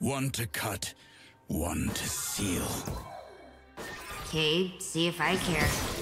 One to cut, one to seal. Okay, see if I care.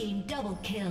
Team double kill.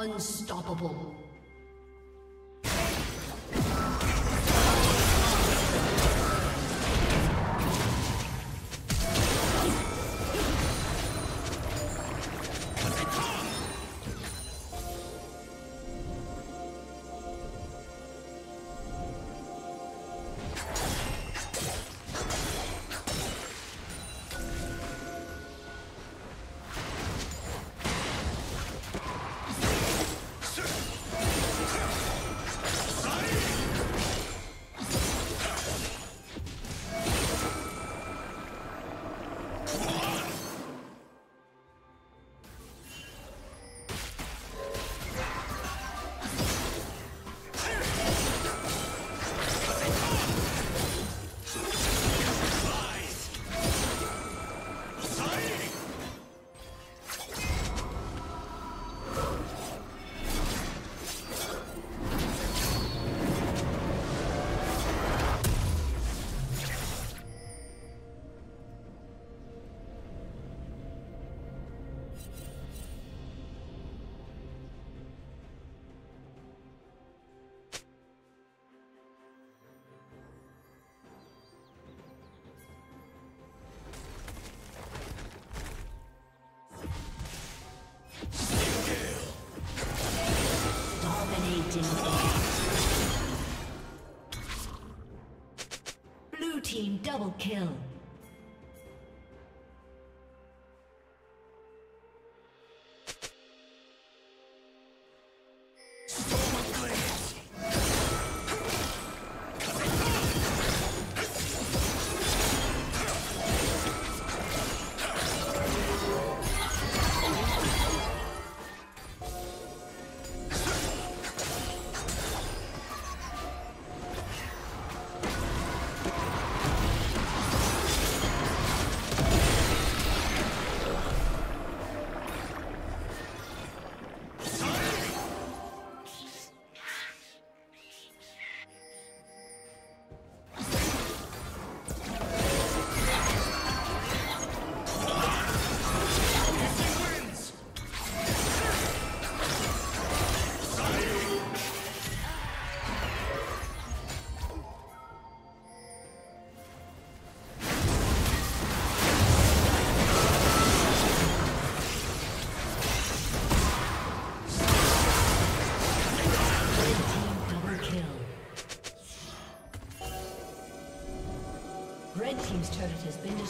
Unstoppable. Double kill.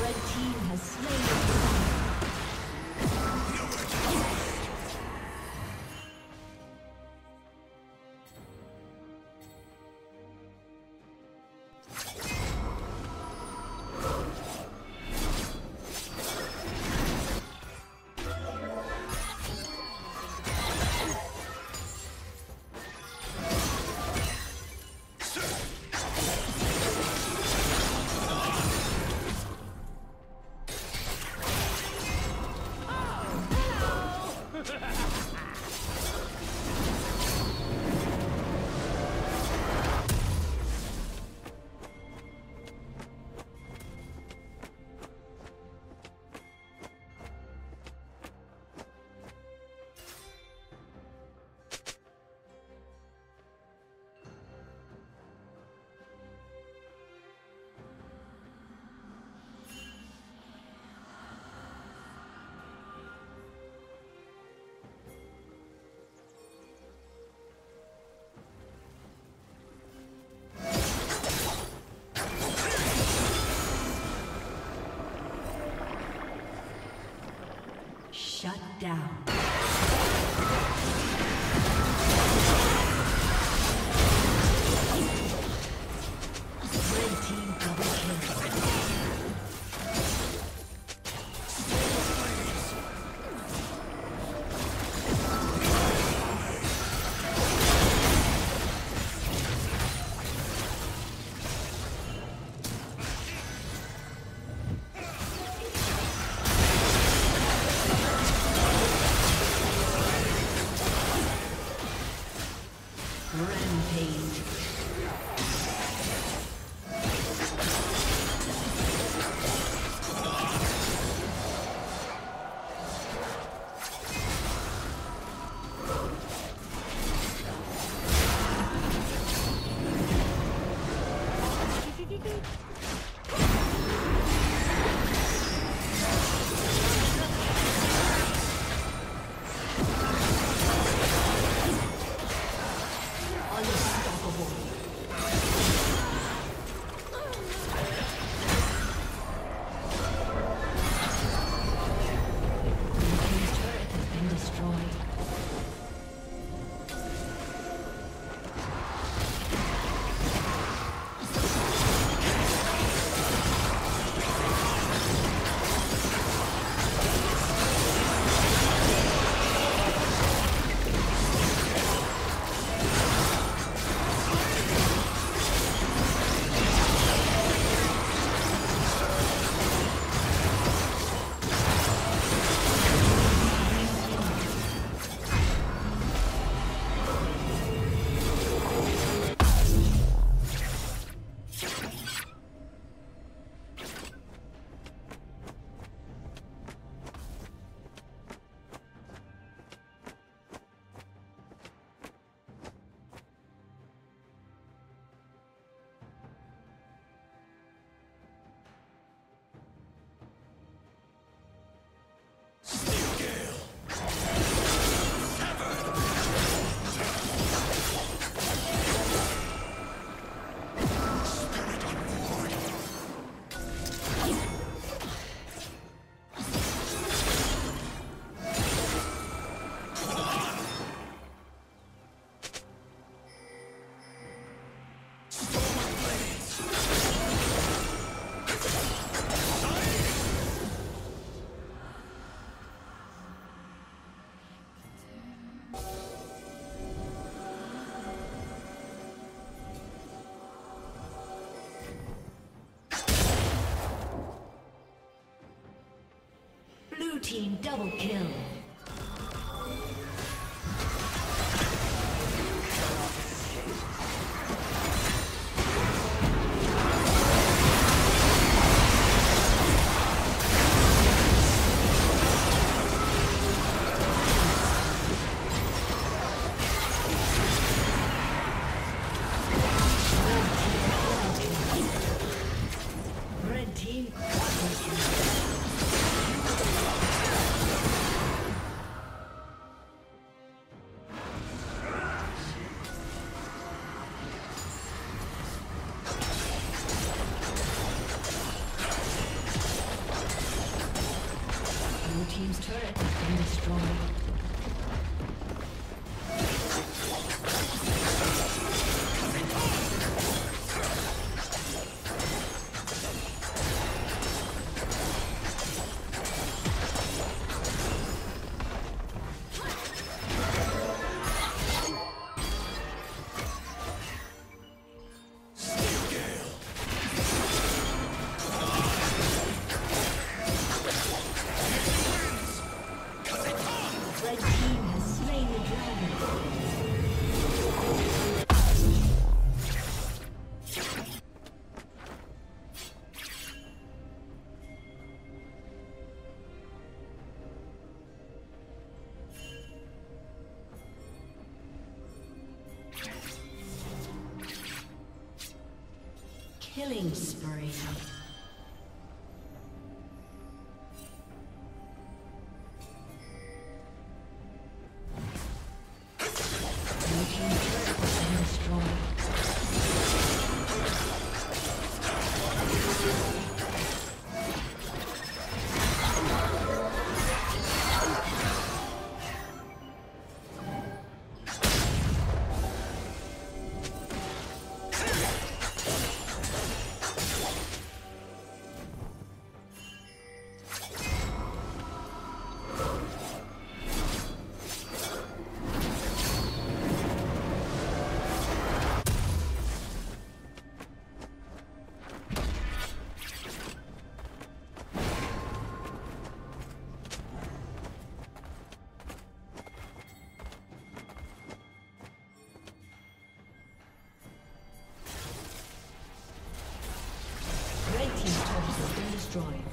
Red team double kill. Double kill. destroyed.